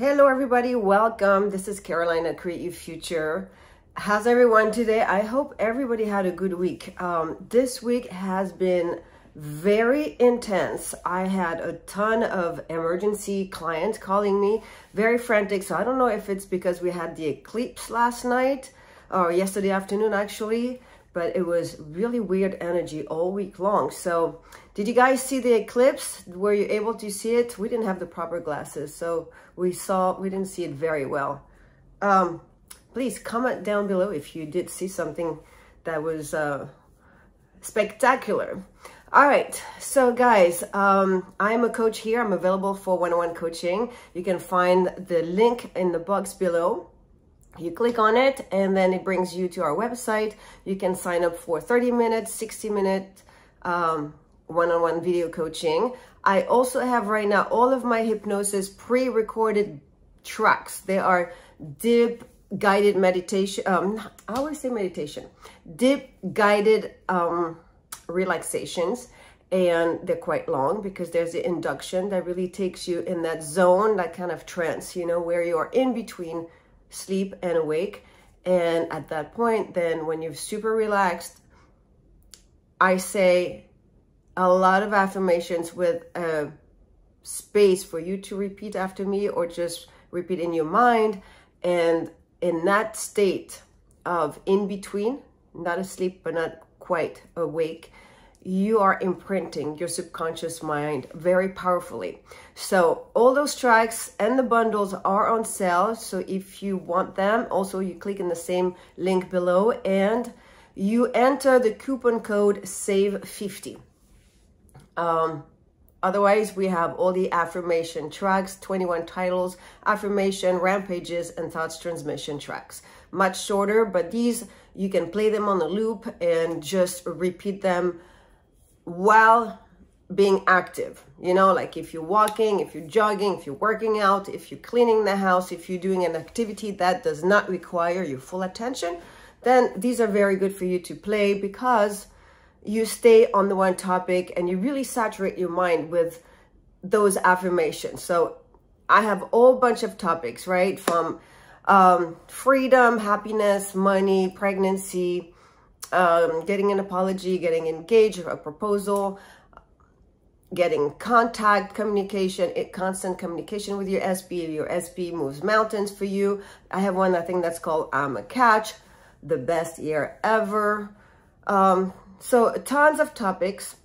Hello, everybody. Welcome. This is Caroline at Create Your Future. How's everyone today? I hope everybody had a good week. Um, this week has been very intense. I had a ton of emergency clients calling me, very frantic. So I don't know if it's because we had the eclipse last night or yesterday afternoon, actually but it was really weird energy all week long. So did you guys see the eclipse? Were you able to see it? We didn't have the proper glasses, so we saw, we didn't see it very well. Um, please comment down below if you did see something that was uh, spectacular. All right, so guys, um, I am a coach here. I'm available for one-on-one coaching. You can find the link in the box below. You click on it and then it brings you to our website. You can sign up for 30 minutes, 60 minute um, one-on-one video coaching. I also have right now all of my hypnosis pre-recorded tracks. They are deep guided meditation. Um, I always say meditation. Deep guided um, relaxations and they're quite long because there's the induction that really takes you in that zone, that kind of trance, you know, where you are in between sleep and awake. And at that point, then when you're super relaxed, I say a lot of affirmations with a space for you to repeat after me or just repeat in your mind. And in that state of in between, not asleep, but not quite awake, you are imprinting your subconscious mind very powerfully. So all those tracks and the bundles are on sale. So if you want them, also you click in the same link below and you enter the coupon code SAVE50. Um, otherwise, we have all the affirmation tracks, 21 titles, affirmation, rampages, and thoughts transmission tracks. Much shorter, but these, you can play them on the loop and just repeat them while being active you know like if you're walking if you're jogging if you're working out if you're cleaning the house if you're doing an activity that does not require your full attention then these are very good for you to play because you stay on the one topic and you really saturate your mind with those affirmations so i have a whole bunch of topics right from um, freedom happiness money pregnancy um, getting an apology, getting engaged, a proposal, getting contact, communication, it, constant communication with your SP. Your SP moves mountains for you. I have one, I think that's called I'm a Catch, the best year ever. Um, so tons of topics.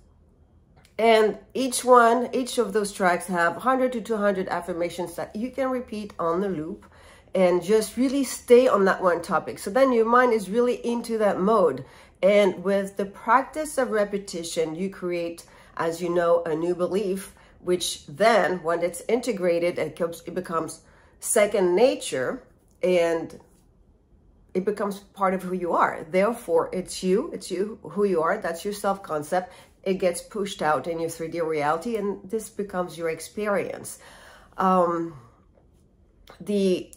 And each one, each of those tracks have 100 to 200 affirmations that you can repeat on the loop and just really stay on that one topic. So then your mind is really into that mode. And with the practice of repetition, you create, as you know, a new belief, which then when it's integrated, it, becomes second nature and it becomes part of who you are. Therefore, it's you, it's you, who you are. That's your self-concept. It gets pushed out in your 3D reality and this becomes your experience. Um, the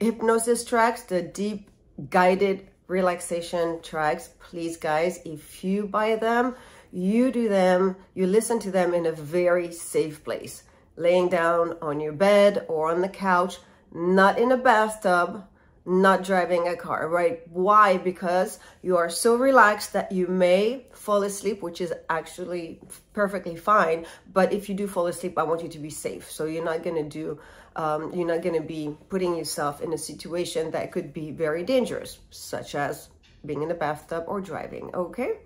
hypnosis tracks, the deep guided relaxation tracks, please guys, if you buy them, you do them, you listen to them in a very safe place. Laying down on your bed or on the couch, not in a bathtub, not driving a car, right? Why? Because you are so relaxed that you may fall asleep, which is actually perfectly fine. But if you do fall asleep, I want you to be safe. So you're not going to do, um, you're not going to be putting yourself in a situation that could be very dangerous, such as being in the bathtub or driving. Okay.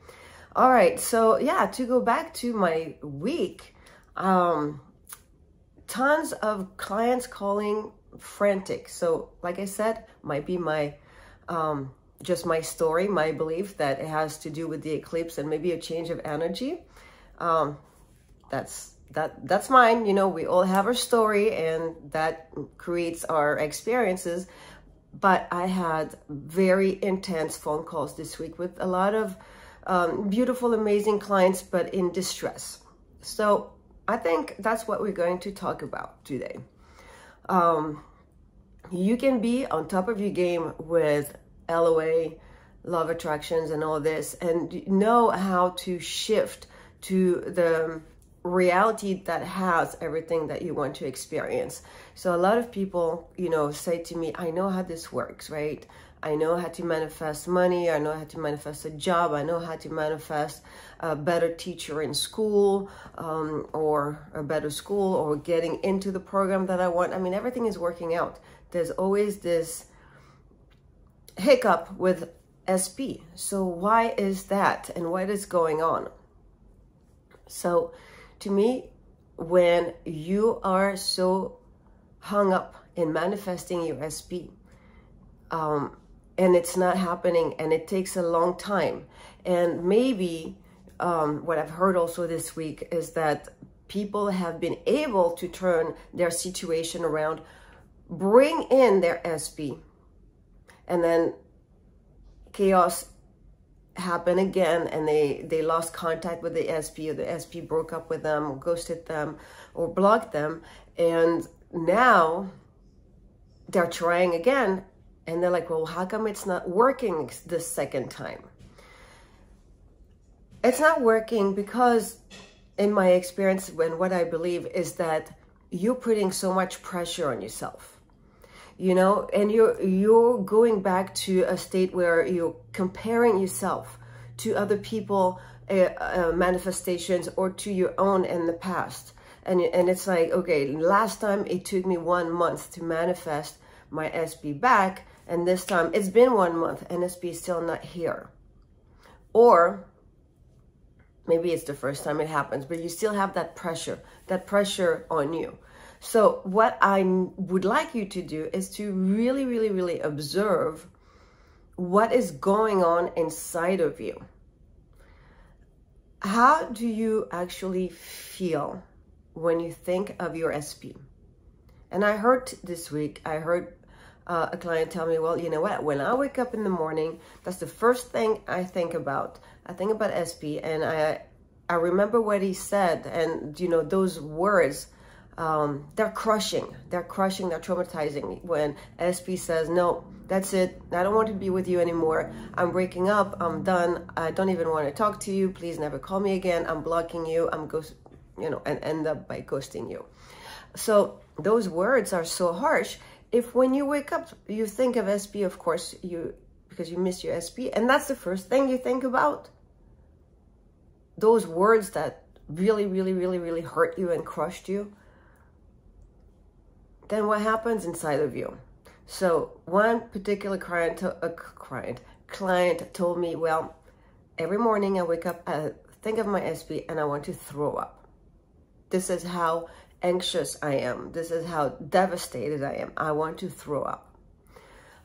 All right. So yeah, to go back to my week, um, tons of clients calling frantic. So like I said, might be my, um, just my story, my belief that it has to do with the eclipse and maybe a change of energy. Um, that's, that, that's mine. You know, we all have our story and that creates our experiences. But I had very intense phone calls this week with a lot of um, beautiful, amazing clients, but in distress. So I think that's what we're going to talk about today. Um, you can be on top of your game with LOA, love attractions and all this, and know how to shift to the reality that has everything that you want to experience. So a lot of people, you know, say to me, I know how this works, right? I know how to manifest money. I know how to manifest a job. I know how to manifest a better teacher in school um, or a better school or getting into the program that I want. I mean, everything is working out. There's always this hiccup with SP. So why is that and what is going on? So to me, when you are so hung up in manifesting your SP, um, and it's not happening and it takes a long time. And maybe um, what I've heard also this week is that people have been able to turn their situation around, bring in their SP, and then chaos happened again and they they lost contact with the SP or the SP broke up with them or ghosted them or blocked them and now they're trying again and they're like, well, how come it's not working this second time? It's not working because in my experience and what I believe is that you're putting so much pressure on yourself. You know, and you're you're going back to a state where you're comparing yourself to other people uh, uh, manifestations or to your own in the past. And, and it's like, okay, last time it took me one month to manifest my SP back and this time it's been one month and SP is still not here. Or maybe it's the first time it happens, but you still have that pressure, that pressure on you. So what I would like you to do is to really, really, really observe what is going on inside of you. How do you actually feel when you think of your SP? And I heard this week, I heard uh, a client tell me, well, you know what, when I wake up in the morning, that's the first thing I think about. I think about SP and I, I remember what he said and, you know, those words, um, they're crushing, they're crushing, they're traumatizing when SP says, no, that's it. I don't want to be with you anymore. I'm breaking up. I'm done. I don't even want to talk to you. Please never call me again. I'm blocking you. I'm ghost, you know, and end up by ghosting you. So those words are so harsh if when you wake up, you think of SP, of course, you because you miss your SP, and that's the first thing you think about. Those words that really, really, really, really hurt you and crushed you. Then what happens inside of you? So one particular client, a client, client told me, well, every morning I wake up, I think of my SP and I want to throw up. This is how anxious I am. This is how devastated I am. I want to throw up.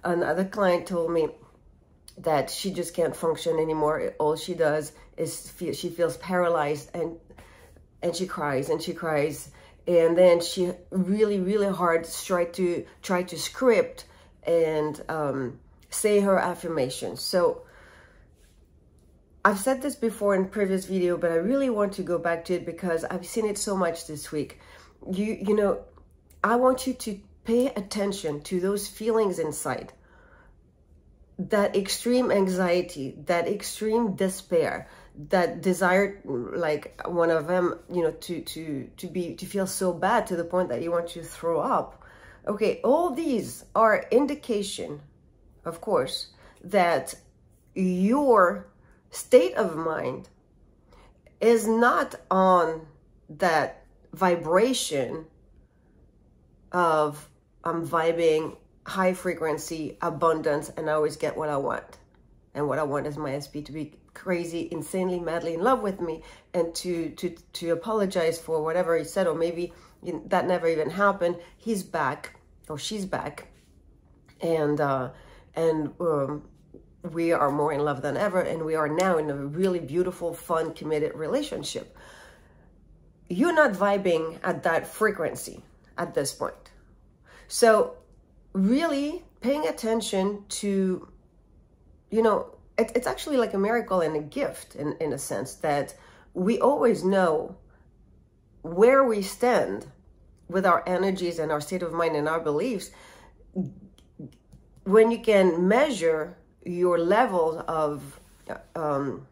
Another client told me that she just can't function anymore. All she does is feel, she feels paralyzed and and she cries and she cries and then she really really hard try to try to script and um, say her affirmations. So I've said this before in previous video, but I really want to go back to it because I've seen it so much this week you you know i want you to pay attention to those feelings inside. That extreme anxiety that extreme despair that desire like one of them you know to to to be to feel so bad to the point that you want to throw up. Okay all these are indication of course that your state of mind is not on that vibration of I'm vibing high frequency abundance and I always get what I want. And what I want is my SP to be crazy, insanely, madly in love with me and to to to apologize for whatever he said or maybe that never even happened. He's back or she's back. And uh and um we are more in love than ever and we are now in a really beautiful, fun, committed relationship you're not vibing at that frequency at this point. So really paying attention to, you know, it, it's actually like a miracle and a gift in, in a sense that we always know where we stand with our energies and our state of mind and our beliefs when you can measure your levels of um,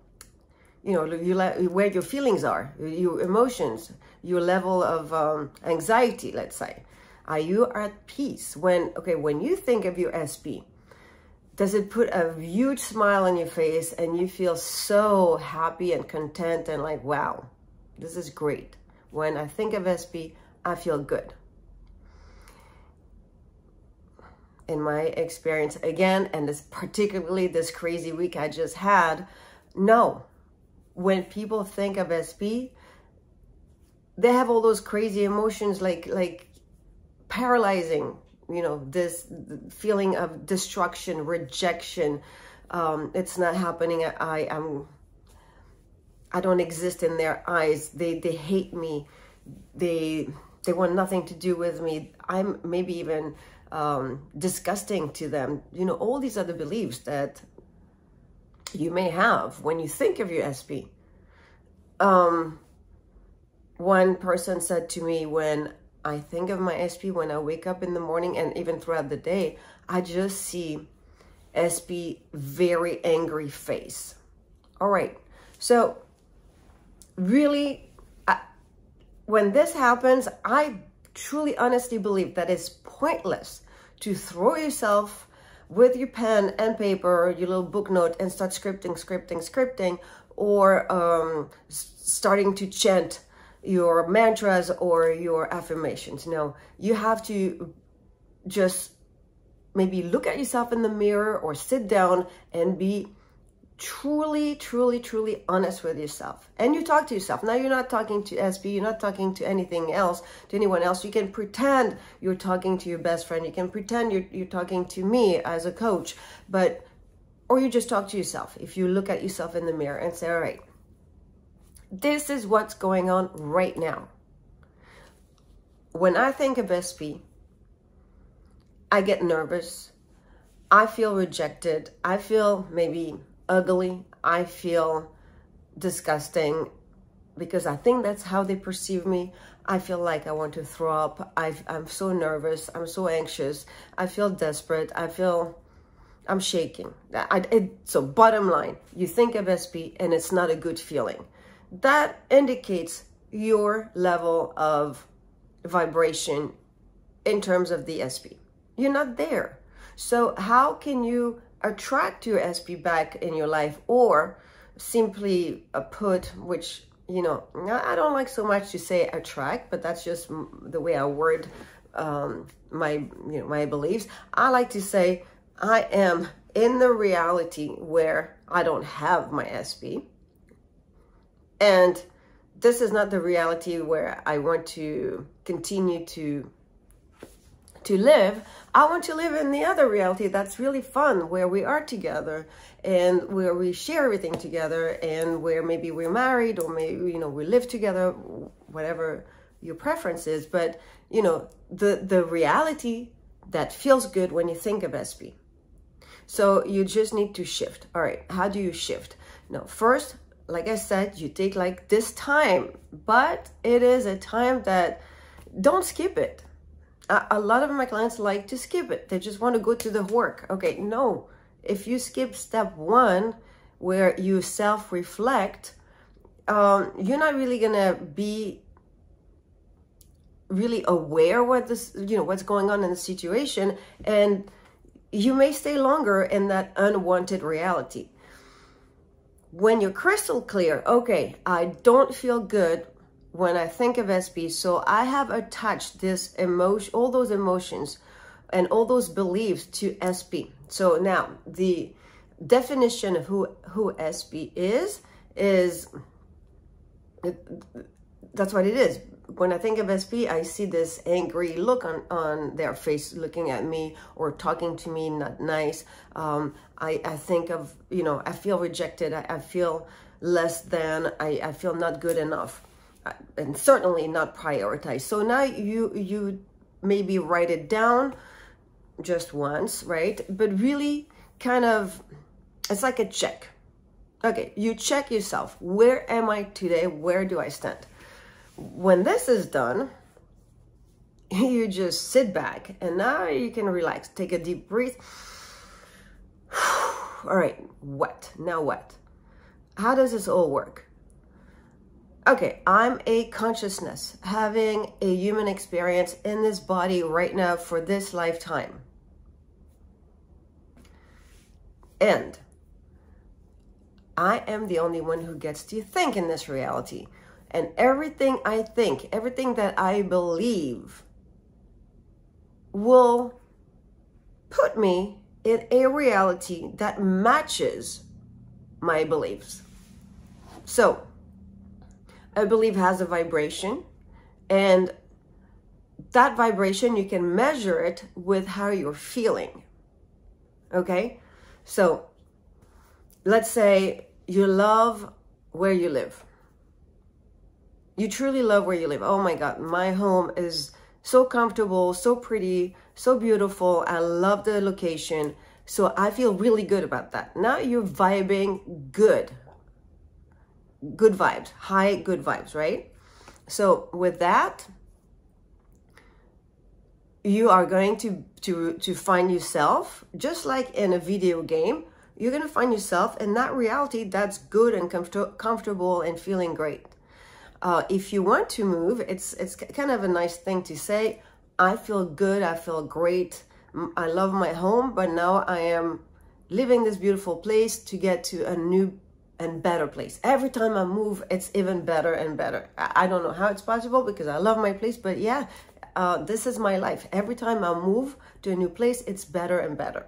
you know, you where your feelings are, your emotions, your level of um, anxiety, let's say. Are you at peace when, okay, when you think of your SP, does it put a huge smile on your face and you feel so happy and content and like, wow, this is great. When I think of SP, I feel good. In my experience, again, and this particularly this crazy week I just had, no. When people think of SP, they have all those crazy emotions like like paralyzing you know, this feeling of destruction, rejection. Um, it's not happening. I am, I don't exist in their eyes. They, they hate me. They, they want nothing to do with me. I'm maybe even um, disgusting to them. You know, all these other beliefs that you may have when you think of your SP. Um, one person said to me when I think of my SP when I wake up in the morning and even throughout the day, I just see SP very angry face. All right. So really, I, when this happens, I truly honestly believe that it's pointless to throw yourself with your pen and paper, your little book note and start scripting, scripting, scripting, or um, starting to chant your mantras or your affirmations. No, you have to just maybe look at yourself in the mirror or sit down and be truly, truly, truly honest with yourself. And you talk to yourself. Now you're not talking to SP, you're not talking to anything else, to anyone else. You can pretend you're talking to your best friend. You can pretend you're, you're talking to me as a coach, but, or you just talk to yourself. If you look at yourself in the mirror and say, all right, this is what's going on right now. When I think of SP, I get nervous. I feel rejected. I feel maybe ugly. I feel disgusting because I think that's how they perceive me. I feel like I want to throw up. i am so nervous. I'm so anxious. I feel desperate. I feel I'm shaking. I, it, so bottom line, you think of SP and it's not a good feeling that indicates your level of vibration in terms of the SP. You're not there. So how can you attract your SP back in your life or simply put, which, you know, I don't like so much to say attract, but that's just the way I word um, my, you know, my beliefs. I like to say I am in the reality where I don't have my SP and this is not the reality where I want to continue to to live. I want to live in the other reality that's really fun, where we are together and where we share everything together and where maybe we're married or maybe, you know, we live together, whatever your preference is. But, you know, the, the reality that feels good when you think of SP. So you just need to shift. All right, how do you shift? Now, first, like I said, you take like this time, but it is a time that don't skip it. A, lot of my clients like to skip it. They just want to go to the work. Okay, no. If you skip step one, where you self-reflect, um, you're not really gonna be really aware what this, you know, what's going on in the situation, and you may stay longer in that unwanted reality when you're crystal clear, okay, I don't feel good when I think of SP, so I have attached this emotion, all those emotions and all those beliefs to SP. So now the definition of who, who SP is, is, that's what it is when I think of SP, I see this angry look on, on their face looking at me or talking to me, not nice. Um, I, I think of, you know, I feel rejected. I, I feel less than, I, I feel not good enough and certainly not prioritize. So now you, you maybe write it down just once, right? But really kind of, it's like a check. Okay, you check yourself. Where am I today? Where do I stand? when this is done, you just sit back and now you can relax. Take a deep breath. All right, what? Now what? how does this all work? Okay, I'm a consciousness having a human experience in this body right now for this lifetime. And I am the only one who gets to think in this reality. And everything I think, everything that I believe will put me in a reality that matches my beliefs. So, I believe has a vibration and that vibration you can measure it with how you're feeling. Okay? So, let's say you love where you live. You truly love where you live. Oh my God, my home is so comfortable, so pretty, so beautiful. I love the location. So I feel really good about that. Now you're vibing good. Good vibes, high good vibes, right? So with that, you are going to, to, to find yourself, just like in a video game, you're going to find yourself in that reality that's good and comfort comfortable and feeling great. Uh, if you want to move, it's, it's kind of a nice thing to say, I feel good, I feel great, I love my home, but now I am leaving this beautiful place to get to a new and better place. Every time I move, it's even better and better. I don't know how it's possible because I love my place, but yeah, uh, this is my life. Every time I move to a new place, it's better and better.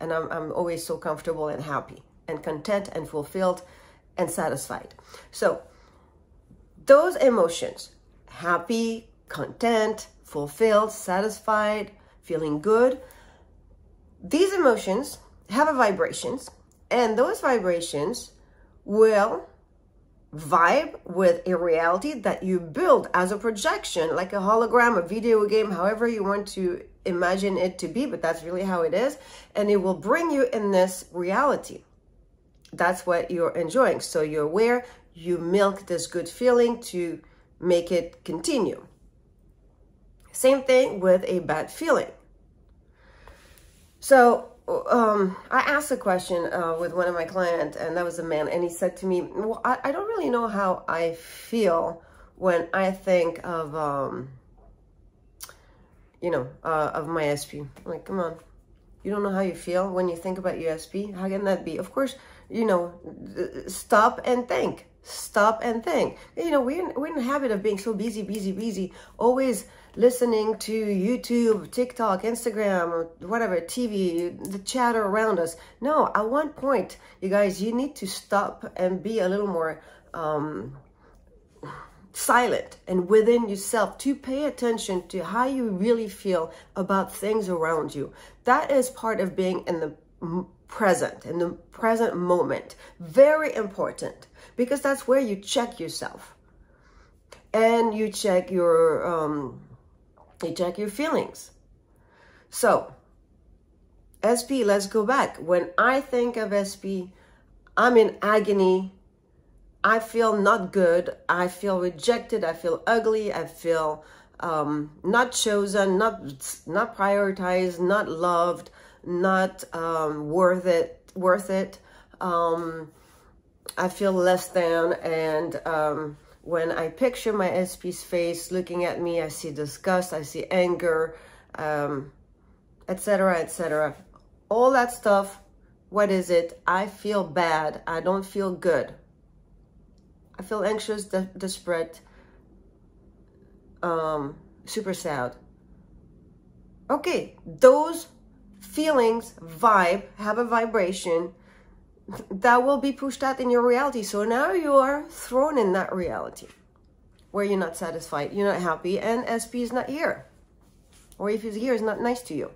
And I'm, I'm always so comfortable and happy and content and fulfilled and satisfied. So those emotions, happy, content, fulfilled, satisfied, feeling good, these emotions have a vibrations and those vibrations will vibe with a reality that you build as a projection, like a hologram, a video game, however you want to imagine it to be, but that's really how it is. And it will bring you in this reality. That's what you're enjoying. So you're aware, you milk this good feeling to make it continue. Same thing with a bad feeling. So um, I asked a question uh, with one of my clients, and that was a man, and he said to me, well, I, I don't really know how I feel when I think of, um, you know, uh, of my SP. I'm like, come on. You don't know how you feel when you think about your SP? How can that be? Of course, you know, stop and think. Stop and think. You know, we're, we're in the habit of being so busy, busy, busy, always listening to YouTube, TikTok, Instagram, or whatever, TV, the chatter around us. No, at one point, you guys, you need to stop and be a little more um, silent and within yourself to pay attention to how you really feel about things around you. That is part of being in the present, in the present moment. Very important because that's where you check yourself and you check your um, you check your feelings. So, SP, let's go back. When I think of SP, I'm in agony. I feel not good. I feel rejected. I feel ugly. I feel um, not chosen, not not prioritized, not loved, not um, worth it. Worth it. Um, I feel less than, and um, when I picture my SP's face looking at me, I see disgust, I see anger, um, etc., etc. All that stuff, what is it? I feel bad. I don't feel good. I feel anxious, de desperate, um, super sad. Okay, those feelings vibe, have a vibration, that will be pushed out in your reality. So now you are thrown in that reality where you're not satisfied, you're not happy, and SP is not here. Or if he's here, he's not nice to you.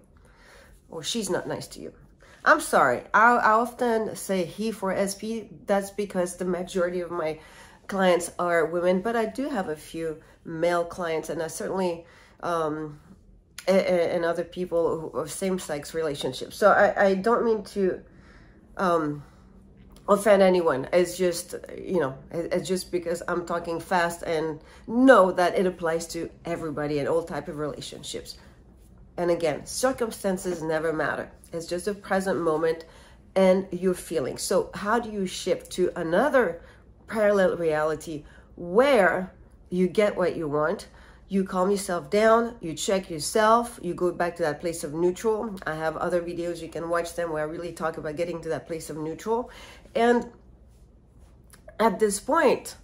Or she's not nice to you. I'm sorry. I, I often say he for SP. That's because the majority of my clients are women, but I do have a few male clients, and I certainly um, and, other people of same-sex relationships. So I, I don't mean to um, offend anyone. It's just, you know, it's just because I'm talking fast and know that it applies to everybody and all type of relationships. And again, circumstances never matter. It's just a present moment and your feelings. So how do you shift to another parallel reality where you get what you want? You calm yourself down, you check yourself, you go back to that place of neutral. I have other videos, you can watch them where I really talk about getting to that place of neutral. And at this point,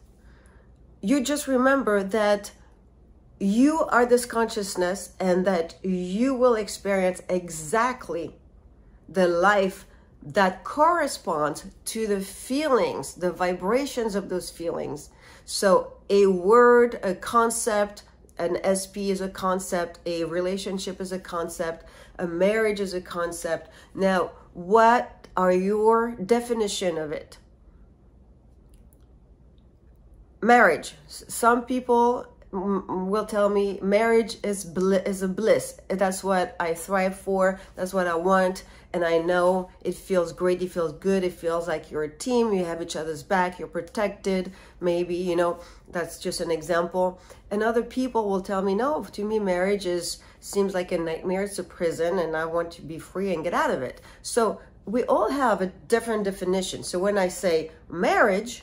you just remember that you are this consciousness and that you will experience exactly the life that corresponds to the feelings, the vibrations of those feelings. So a word, a concept, an SP is a concept, a relationship is a concept, a marriage is a concept. Now, what are your definition of it? Marriage. Some people will tell me marriage is is a bliss. That's what I thrive for. That's what I want. And I know it feels great. It feels good. It feels like you're a team. You have each other's back. You're protected. Maybe, you know, that's just an example. And other people will tell me, no, to me, marriage is seems like a nightmare. It's a prison and I want to be free and get out of it. So we all have a different definition. So when I say marriage,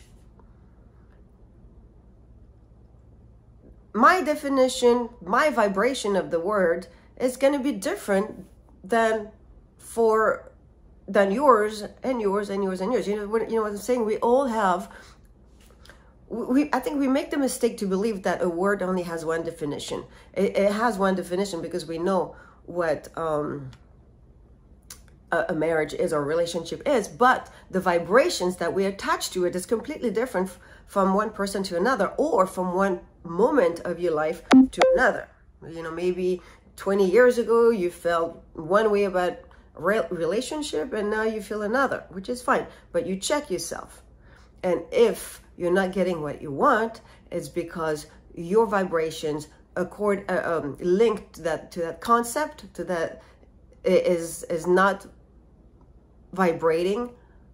my definition, my vibration of the word is going to be different than for than yours and yours and yours and yours. You know what you know what I'm saying? We all have we I think we make the mistake to believe that a word only has one definition. It, it has one definition because we know what um a, a marriage is or relationship is, but the vibrations that we attach to it is completely different from one person to another or from one moment of your life to another. You know, maybe 20 years ago you felt one way about relationship and now you feel another, which is fine, but you check yourself. And if you're not getting what you want, it's because your vibrations accord uh, um, linked that to that concept to that is is not vibrating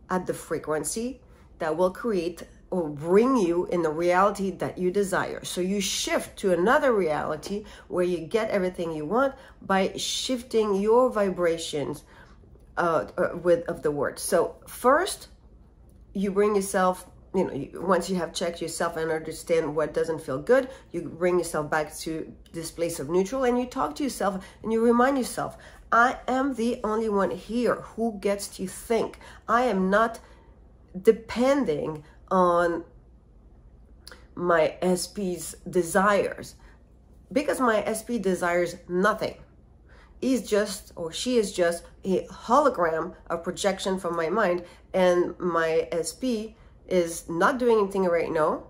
at the frequency that will create or bring you in the reality that you desire. So you shift to another reality where you get everything you want by shifting your vibrations uh, uh, with of the word. So first, you bring yourself, you know, once you have checked yourself and understand what doesn't feel good, you bring yourself back to this place of neutral and you talk to yourself and you remind yourself, I am the only one here who gets to think. I am not depending on my SP's desires because my SP desires nothing. He's just, or she is just a hologram, a projection from my mind, and my SP is not doing anything right now,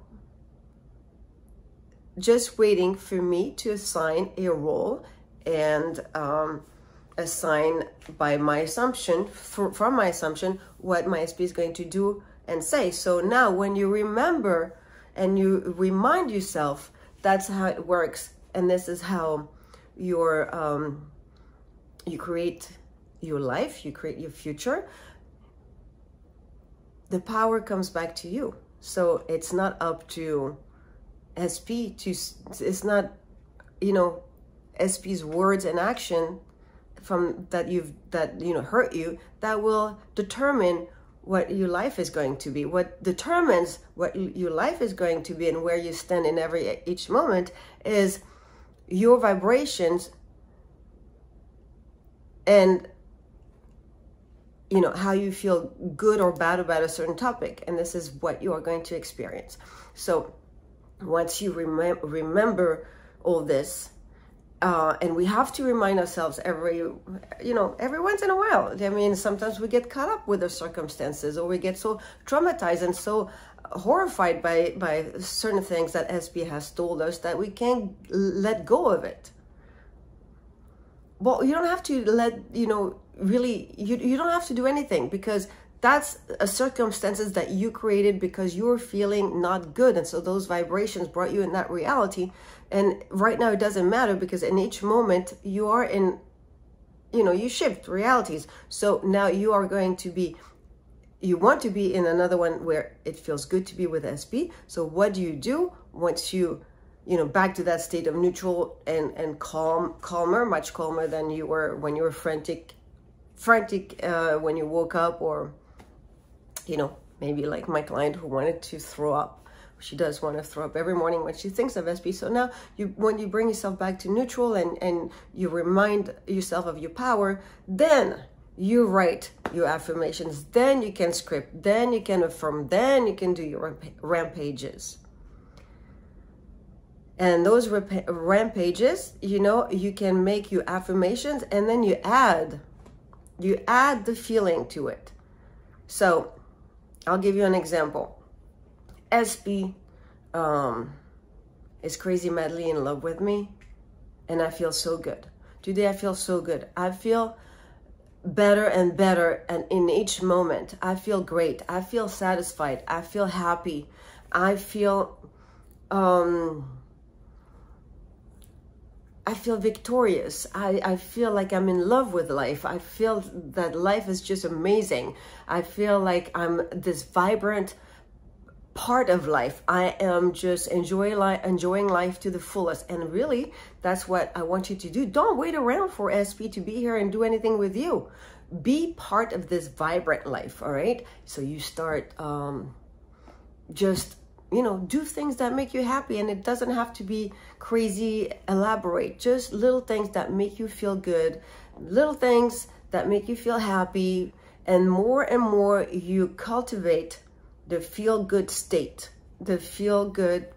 just waiting for me to assign a role and um, assign by my assumption, from my assumption, what my SP is going to do and say. So now when you remember and you remind yourself, that's how it works. And this is how your um, you create your life, you create your future. The power comes back to you. So it's not up to SP to, it's not, you know, SP's words and action from that you've, that, you know, hurt you, that will determine what your life is going to be. What determines what your life is going to be and where you stand in every each moment is your vibrations and you know how you feel good or bad about a certain topic and this is what you are going to experience so once you remem- remember all this uh, and we have to remind ourselves every you know every once in a while. I mean sometimes we get caught up with the circumstances or we get so traumatized and so horrified by by certain things that sp has told us that we can't let go of it. Well you don't have to let you know really you, you don't have to do anything because that's a circumstances that you created because you're feeling not good. And so those vibrations brought you in that reality. And right now it doesn't matter because in each moment you are in you know you shift realities. So now you are going to be you want to be in another one where it feels good to be with sp so what do you do once you you know back to that state of neutral and and calm calmer much calmer than you were when you were frantic frantic uh, when you woke up or, you know, maybe like my client who wanted to throw up. She does want to throw up every morning when she thinks of SP. So now you, when you bring yourself back to neutral and, and you remind yourself of your power, then you write your affirmations, then you can script, then you can affirm, then you can do your rampages. And those rampages, you know, you can make your affirmations and then you add, you add the feeling to it. So I'll give you an example. SP um, is crazy madly in love with me and I feel so good. Today I feel so good. I feel better and better and in each moment i feel great i feel satisfied i feel happy i feel um i feel victorious i i feel like i'm in love with life i feel that life is just amazing i feel like i'm this vibrant part of life. I am just enjoy li enjoying life to the fullest. And really, that's what I want you to do. Don't wait around for SP to be here and do anything with you. Be part of this vibrant life, all right? So you start um, just, you know, do things that make you happy. And it doesn't have to be crazy, elaborate. Just little things that make you feel good. Little things that make you feel happy. And more and more you cultivate the feel good state, the feel good,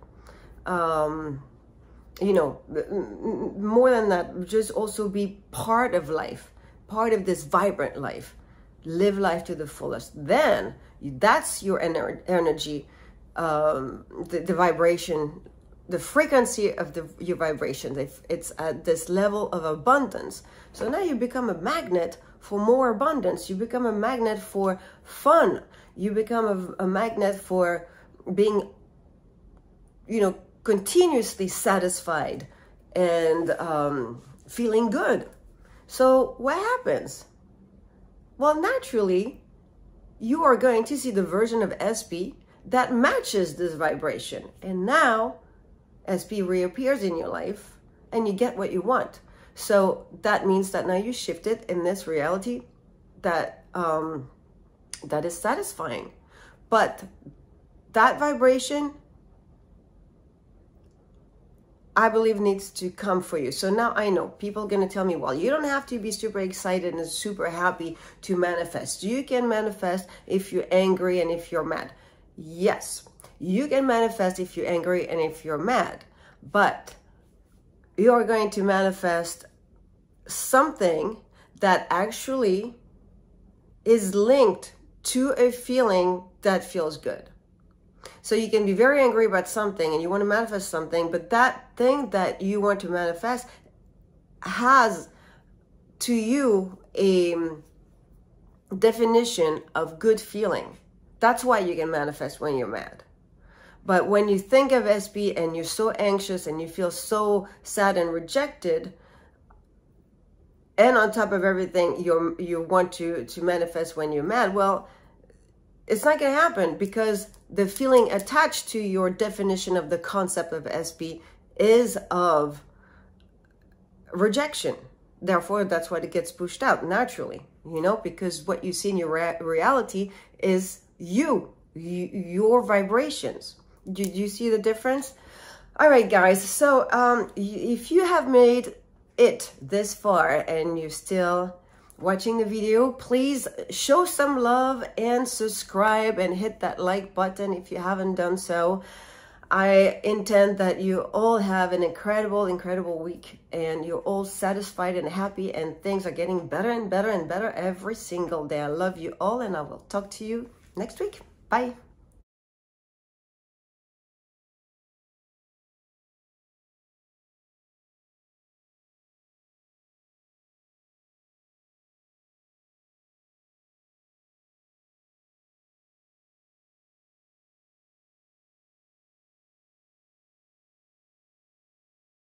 um, you know, more than that, just also be part of life, part of this vibrant life. Live life to the fullest. Then that's your ener energy, um, the, the vibration, the frequency of the, your vibrations. It's at this level of abundance. So now you become a magnet for more abundance. You become a magnet for fun, you become a, a magnet for being, you know, continuously satisfied and um, feeling good. So what happens? Well, naturally, you are going to see the version of SP that matches this vibration. And now SP reappears in your life and you get what you want. So that means that now you shifted in this reality that um, that is satisfying. But that vibration, I believe needs to come for you. So now I know people are going to tell me, well, you don't have to be super excited and super happy to manifest. You can manifest if you're angry and if you're mad. Yes, you can manifest if you're angry and if you're mad, but you're going to manifest something that actually is linked to a feeling that feels good. So you can be very angry about something and you want to manifest something, but that thing that you want to manifest has to you a mm, definition of good feeling. That's why you can manifest when you're mad. But when you think of SP and you're so anxious and you feel so sad and rejected, and on top of everything you you want to to manifest when you're mad well it's not going to happen because the feeling attached to your definition of the concept of SP is of rejection. Therefore, that's why it gets pushed out naturally, you know, because what you see in your re reality is you, your vibrations. Do, you see the difference? All right, guys. So um, if you have made it this far and you're still watching the video, please show some love and subscribe and hit that like button if you haven't done so. I intend that you all have an incredible, incredible week and you're all satisfied and happy and things are getting better and better and better every single day. I love you all and I will talk to you next week. Bye.